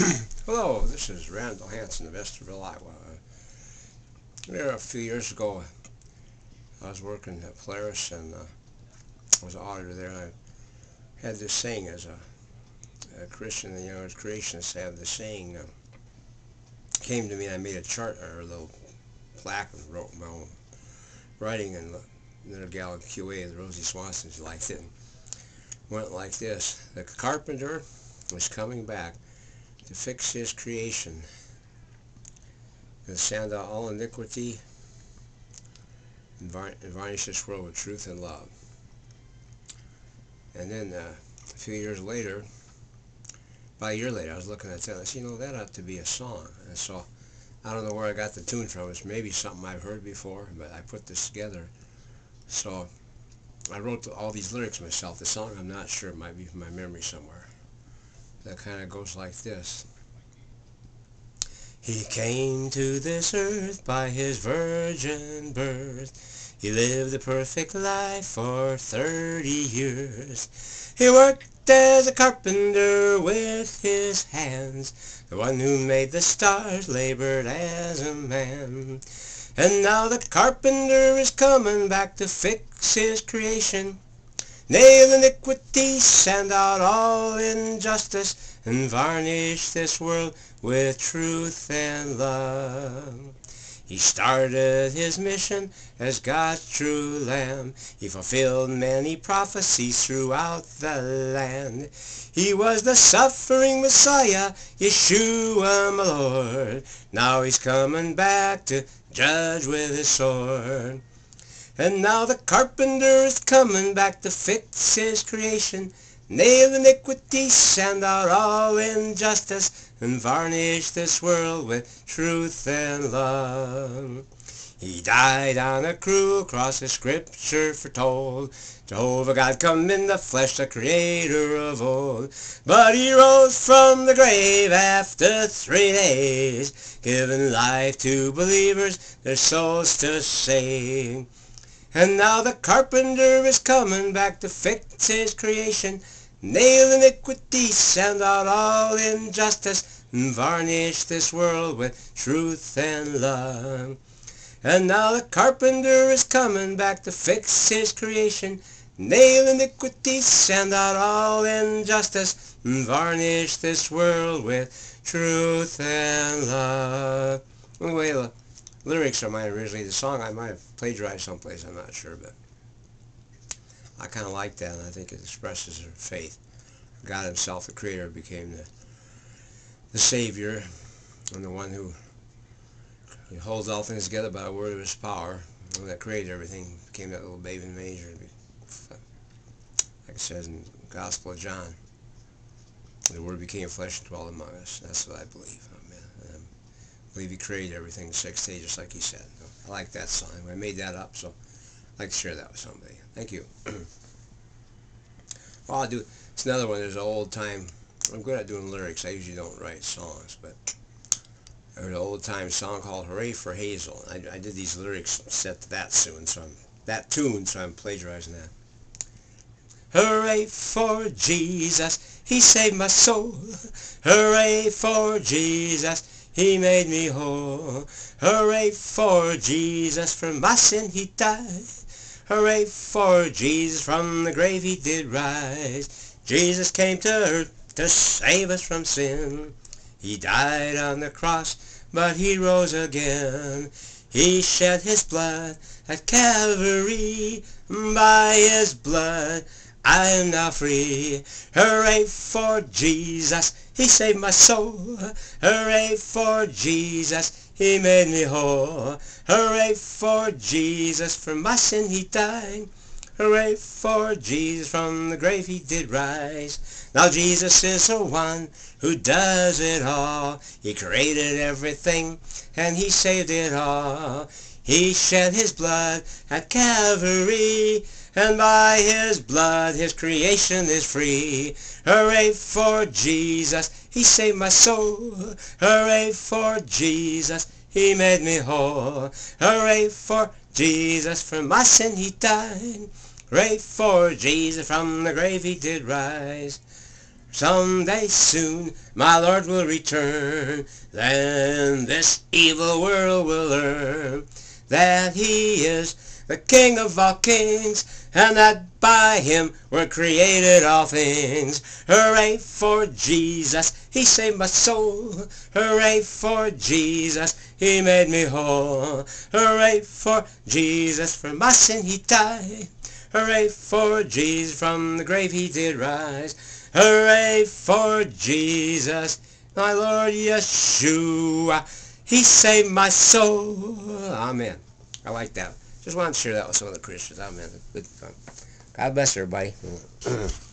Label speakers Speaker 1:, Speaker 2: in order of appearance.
Speaker 1: Hello, this is Randall Hanson of Estherville, Iowa. There a few years ago, I was working at Polaris and uh, I was an auditor there. And I had this saying as a, a Christian, you know, as creationists have this saying. Uh, came to me and I made a chart or a little plaque and wrote my own writing and the little gal at QA, the Rosie Swanson, she liked it. Went like this. The carpenter was coming back to fix his creation and sand out all iniquity and varnish this world with truth and love. And then uh, a few years later, about a year later, I was looking at that I said, you know, that ought to be a song. And so I don't know where I got the tune from. It's maybe something I've heard before, but I put this together. So I wrote all these lyrics myself. The song, I'm not sure. It might be from my memory somewhere that kind of goes like this. He came to this earth by his virgin birth. He lived a perfect life for 30 years. He worked as a carpenter with his hands. The one who made the stars labored as a man. And now the carpenter is coming back to fix his creation. Nail iniquity, sand out all injustice, and varnish this world with truth and love. He started his mission as God's true lamb. He fulfilled many prophecies throughout the land. He was the suffering Messiah, Yeshua my Lord. Now he's coming back to judge with his sword. And now the carpenter is coming back to fix his creation, nail iniquity, sand out all injustice, and varnish this world with truth and love. He died on a cruel cross, as scripture foretold. Jehovah God come in the flesh, the creator of old. But he rose from the grave after three days, giving life to believers, their souls to save. And now the carpenter is coming back to fix his creation, nail iniquity, sand out all injustice, and varnish this world with truth and love. And now the carpenter is coming back to fix his creation, nail iniquity, sand out all injustice, and varnish this world with truth and love. Anyway, lyrics are mine originally. The song I might have plagiarized someplace, I'm not sure, but I kind of like that, and I think it expresses her faith. God himself, the creator, became the, the savior and the one who holds all things together by the word of his power. And that created everything, became that little baby in the manger. Like it says in the Gospel of John, the word became flesh and dwelt among us. That's what I believe. Believe he created everything in six days, just like he said. I like that song. I made that up, so I'd like to share that with somebody. Thank you. well, I'll do, it's another one. There's an old time, I'm good at doing lyrics. I usually don't write songs, but there's an old time song called Hooray for Hazel. I, I did these lyrics set to that soon, so I'm, that tune, so I'm plagiarizing that. Hooray for Jesus, he saved my soul. Hooray for Jesus, he made me whole. Hooray for Jesus, for my sin he died. Hooray for Jesus, from the grave he did rise. Jesus came to earth to save us from sin. He died on the cross, but he rose again. He shed his blood at Calvary. By his blood I am now free. Hooray for Jesus, he saved my soul. Hooray for Jesus, he made me whole. Hooray for Jesus, for my sin he died. Hooray for Jesus, from the grave he did rise. Now Jesus is the one who does it all. He created everything and he saved it all. He shed his blood at Calvary and by his blood his creation is free. Hooray for Jesus, he saved my soul. Hooray for Jesus, he made me whole. Hooray for Jesus, for my sin he died. Hooray for Jesus, from the grave he did rise. Someday soon my Lord will return, then this evil world will learn that he is the King of all kings, and that by him were created all things. Hooray for Jesus, he saved my soul. Hooray for Jesus, he made me whole. Hooray for Jesus, for my sin he died. Hooray for Jesus, from the grave he did rise. Hooray for Jesus, my Lord Yeshua. He saved my soul. Amen. I like that. Just wanted to share that with some of the Christians. Amen. Good fun. God bless everybody.